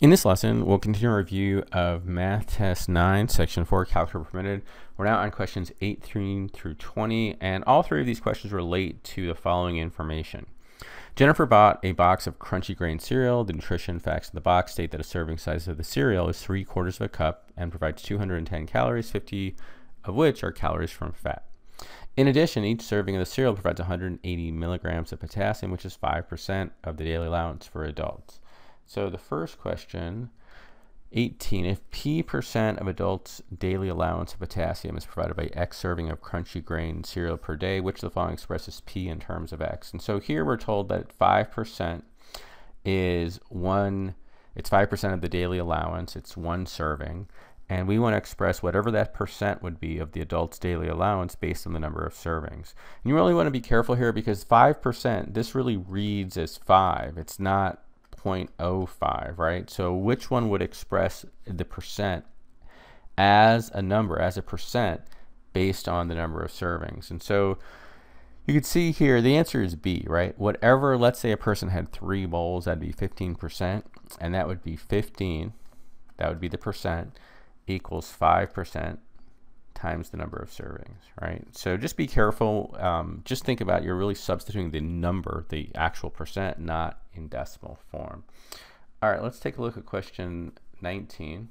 In this lesson, we'll continue our review of Math Test 9, Section 4, Calculator Permitted. We're now on questions 18 through 20, and all three of these questions relate to the following information. Jennifer bought a box of crunchy grain cereal. The nutrition facts in the box state that a serving size of the cereal is three quarters of a cup and provides 210 calories, 50 of which are calories from fat. In addition, each serving of the cereal provides 180 milligrams of potassium, which is 5% of the daily allowance for adults. So the first question, 18, if P percent of adults' daily allowance of potassium is provided by X serving of crunchy grain cereal per day, which the following expresses P in terms of X? And so here we're told that 5% is one, it's 5% of the daily allowance, it's one serving. And we want to express whatever that percent would be of the adult's daily allowance based on the number of servings. And you really want to be careful here because 5%, this really reads as 5. It's not 0.05, right? So which one would express the percent as a number, as a percent, based on the number of servings? And so you can see here, the answer is B, right? Whatever, let's say a person had three bowls, that'd be 15%, and that would be 15, that would be the percent, equals 5% times the number of servings, right? So just be careful. Um, just think about you're really substituting the number, the actual percent, not in decimal form. All right, let's take a look at question 19.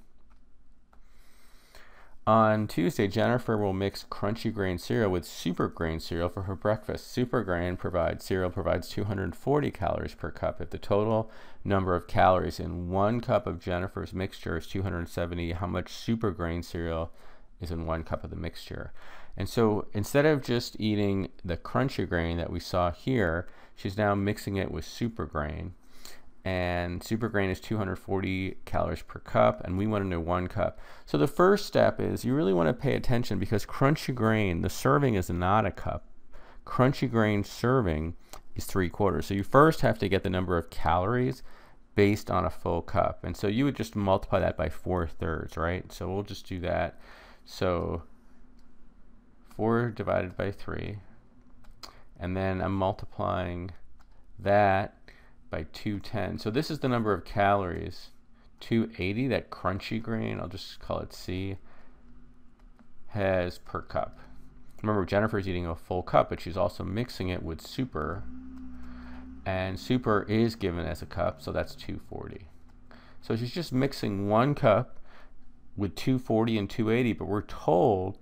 On Tuesday, Jennifer will mix crunchy grain cereal with super grain cereal for her breakfast. Super grain provides cereal provides 240 calories per cup. If the total number of calories in one cup of Jennifer's mixture is 270, how much super grain cereal is in one cup of the mixture. And so instead of just eating the crunchy grain that we saw here, she's now mixing it with super grain. And super grain is 240 calories per cup, and we want to know one cup. So the first step is you really want to pay attention because crunchy grain, the serving is not a cup. Crunchy grain serving is three quarters. So you first have to get the number of calories based on a full cup. And so you would just multiply that by four thirds, right? So we'll just do that. So 4 divided by 3. And then I'm multiplying that by 210. So this is the number of calories. 280, that crunchy grain, I'll just call it C, has per cup. Remember, Jennifer's eating a full cup, but she's also mixing it with super. And super is given as a cup, so that's 240. So she's just mixing one cup with 240 and 280, but we're told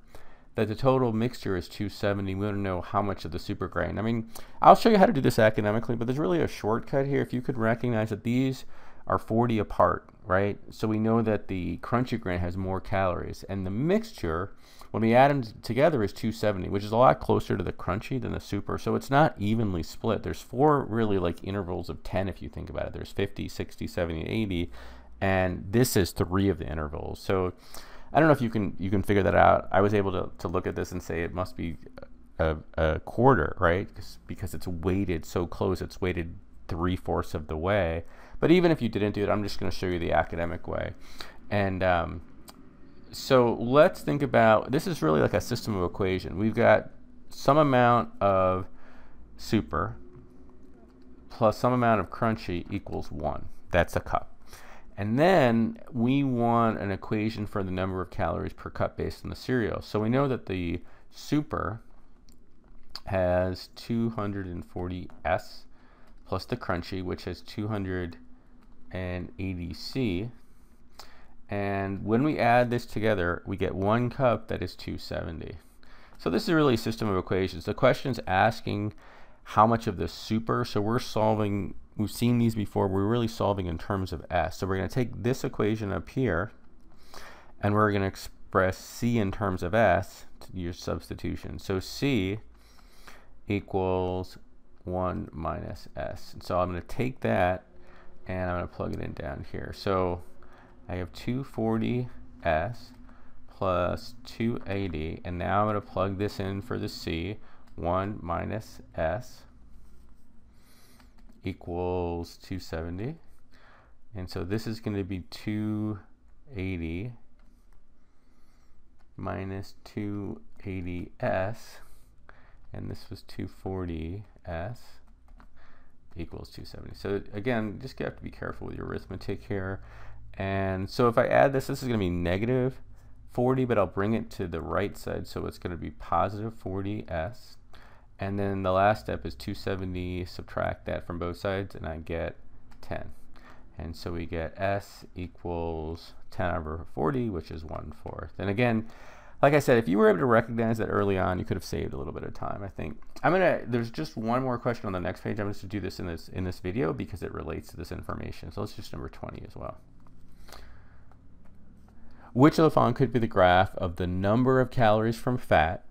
that the total mixture is 270. We want to know how much of the super grain. I mean, I'll show you how to do this academically, but there's really a shortcut here. If you could recognize that these are 40 apart, right? So we know that the crunchy grain has more calories. And the mixture, when we add them together, is 270, which is a lot closer to the crunchy than the super. So it's not evenly split. There's four really like intervals of 10 if you think about it. There's 50, 60, 70, 80 and this is three of the intervals. So I don't know if you can you can figure that out. I was able to, to look at this and say it must be a, a quarter, right? Because it's weighted so close, it's weighted three fourths of the way. But even if you didn't do it, I'm just going to show you the academic way. And um, so let's think about this is really like a system of equation. We've got some amount of super plus some amount of crunchy equals one. That's a cup. And then we want an equation for the number of calories per cup based on the cereal. So we know that the super has 240S plus the crunchy, which has 280C. And when we add this together, we get one cup that is 270. So this is really a system of equations. The question is asking how much of the super, so we're solving we've seen these before. We're really solving in terms of S. So we're going to take this equation up here, and we're going to express C in terms of S to use substitution. So C equals 1 minus S. And so I'm going to take that, and I'm going to plug it in down here. So I have 240S plus 280, and now I'm going to plug this in for the C, 1 minus S equals 270. And so this is going to be 280 minus 280s, and this was 240s, equals 270. So again, just have to be careful with your arithmetic here. And so if I add this, this is going to be negative 40, but I'll bring it to the right side, so it's going to be positive 40s. And then the last step is 270, subtract that from both sides, and I get 10. And so we get s equals 10 over 40, which is 1 fourth. And again, like I said, if you were able to recognize that early on, you could have saved a little bit of time, I think. I'm gonna, there's just one more question on the next page. I'm just to do this in this in this video because it relates to this information. So let's just number 20 as well. Which of the following could be the graph of the number of calories from fat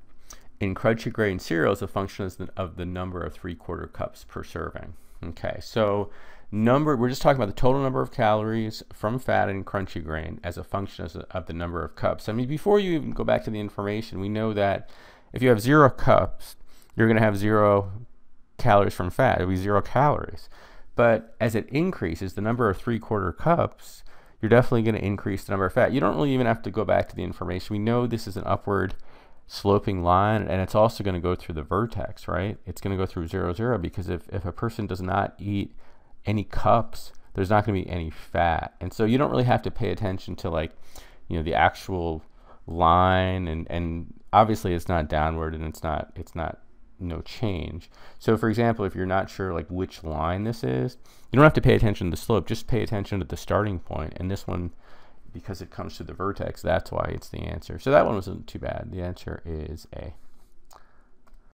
in crunchy grain cereal as a function of the number of three-quarter cups per serving? Okay, so number we're just talking about the total number of calories from fat and crunchy grain as a function of the number of cups. I mean, before you even go back to the information, we know that if you have zero cups, you're going to have zero calories from fat. It'll be zero calories. But as it increases, the number of three-quarter cups, you're definitely going to increase the number of fat. You don't really even have to go back to the information. We know this is an upward sloping line and it's also going to go through the vertex, right? It's going to go through zero, zero because if, if a person does not eat any cups, there's not going to be any fat. And so you don't really have to pay attention to like, you know, the actual line and, and obviously it's not downward and it's not, it's not no change. So for example, if you're not sure like which line this is, you don't have to pay attention to the slope, just pay attention to the starting point. And this one, because it comes to the vertex, that's why it's the answer. So that one wasn't too bad. The answer is A.